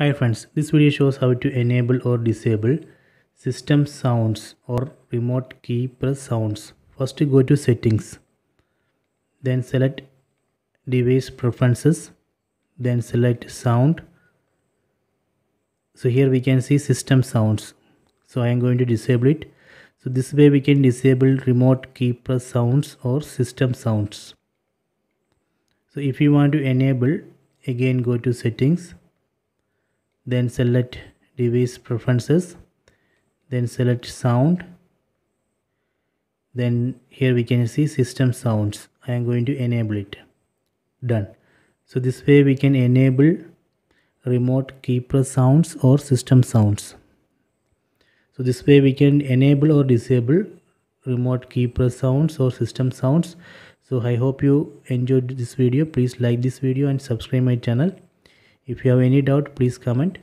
Hi friends, this video shows how to enable or disable system sounds or remote key press sounds. First go to settings, then select device preferences, then select sound. So here we can see system sounds. So I am going to disable it. So this way we can disable remote key press sounds or system sounds. So if you want to enable, again go to settings then select device preferences. Then select sound. Then here we can see system sounds. I am going to enable it. Done. So this way we can enable remote key press sounds or system sounds. So this way we can enable or disable remote key press sounds or system sounds. So i hope you enjoyed this video. Please like this video and subscribe my channel if you have any doubt please comment